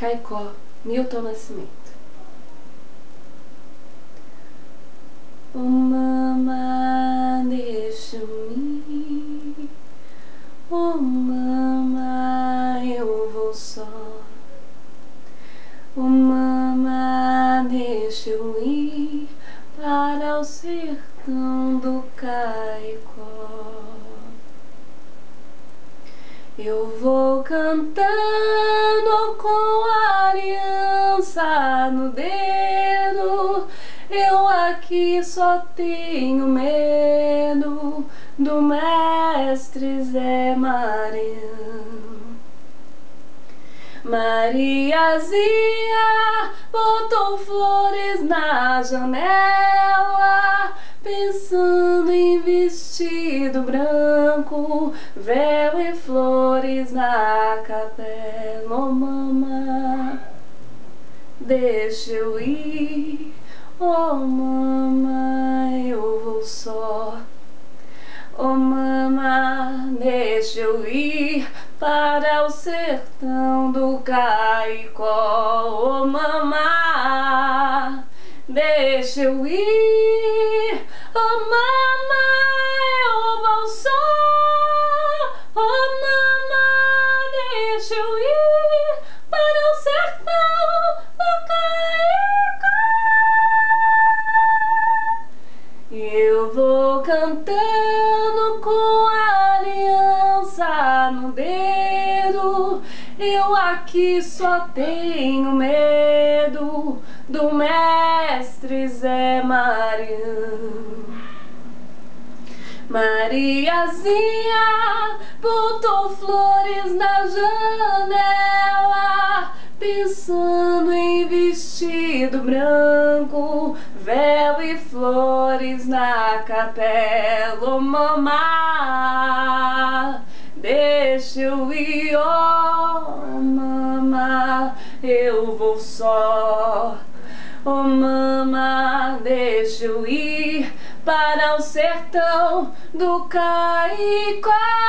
Caicó, Milton Nascimento. O mama deixa-me, oh mama eu vou só. O mama deixa eu ir para o sertão do Caicó. Eu vou cantando com a Aqui só tenho medo do mestre Zé Mariano. Mariazinha botou flores na janela, pensando em vestido branco, véu e flores na capela. Oh, mama, deixa eu ir, oh, mama, eu vou só. Oh mama, deixa eu ir para o sertão do Caicó. Oh mama, deixa eu ir. Oh mama, eu vou só. Oh mama, deixa eu ir Eu vou cantando com a aliança no dedo. Eu aqui só tenho medo do mestre Zé Mariano. Mariazinha botou flores na janela, pensando em vestido branco, véu e flores na capela. Oh, mamá, deixa eu ir, oh, mamá, eu vou só. Oh mama, deixa eu ir para o sertão do Caicó.